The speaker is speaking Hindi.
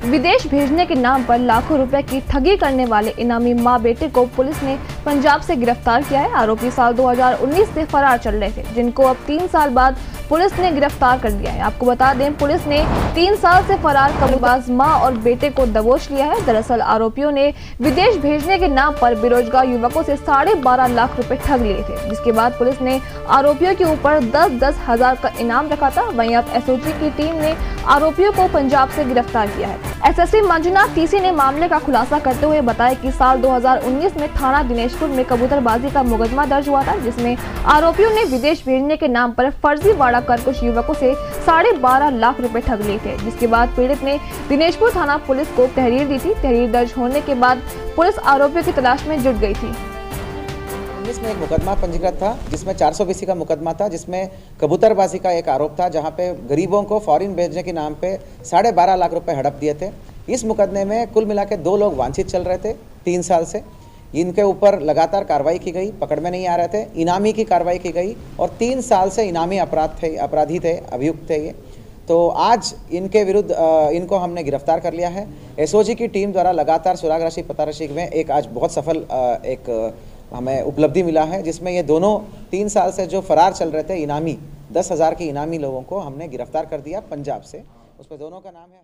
विदेश भेजने के नाम पर लाखों रुपए की ठगी करने वाले इनामी माँ बेटे को पुलिस ने पंजाब से गिरफ़्तार किया है। आरोपी साल 2019 से फरार चल रहे थे, जिनको अब तीन साल बाद पुलिस ने गिरफ़्तार कर लिया है। आपको बता दें, पुलिस ने तीन साल से फरार कबूबाज माँ और बेटे को दबोच लिया है। दरअसल आरोपियों ने विदेश भेजने के नाम पर बेरोजगार युवकों से साढ़े बारह लाख रुपए ठग लिए थे, जिसके बाद पुलिस ने आरोपियों के ऊपर दस दस हज़ार का इनाम रखा था। वहीं अब एसओजी की टीम ने आरोपियों को पंजाब से गिरफ़्तार किया है। एसएसपी मंजुनाथ टीसी ने मामले का खुलासा करते हुए बताया कि साल 2019 में थाना दिनेशपुर में कबूतरबाजी का मुकदमा दर्ज हुआ था, जिसमें आरोपियों ने विदेश भेजने के नाम पर फर्जी वाड़ा कर कुछ युवकों से साढ़े बारह लाख रुपए ठग लिए थे। जिसके बाद पीड़ित ने दिनेशपुर थाना पुलिस को तहरीर दी थी। तहरीर दर्ज होने के बाद पुलिस आरोपियों की तलाश में जुट गई थी। उन्नीस में एक मुकदमा पंजीकृत था, जिसमें 400 बीसी का मुकदमा था, जिसमें कबूतरबाजी का एक आरोप था, जहाँ पे गरीबों को फॉरेन भेजने के नाम पे साढ़े बारह लाख रुपए हड़प दिए थे। इस मुकदमे में कुल मिला दो लोग वांछित चल रहे थे, तीन साल से। इनके ऊपर लगातार कार्रवाई की गई, पकड़ में नहीं आ रहे थे। इनामी की कार्रवाई की गई और तीन साल से इनामी अपराध थे, अपराधी थे, अभियुक्त थे ये। तो आज इनके विरुद्ध इनको हमने गिरफ़्तार कर लिया है। एसओजी की टीम द्वारा लगातार सुराग राशि, पता राशि में एक आज बहुत सफल एक हमें उपलब्धि मिला है, जिसमें ये दोनों तीन साल से जो फरार चल रहे थे, इनामी, दस हज़ार के इनामी लोगों को हमने गिरफ़्तार कर दिया पंजाब से। उसमें दोनों का नाम है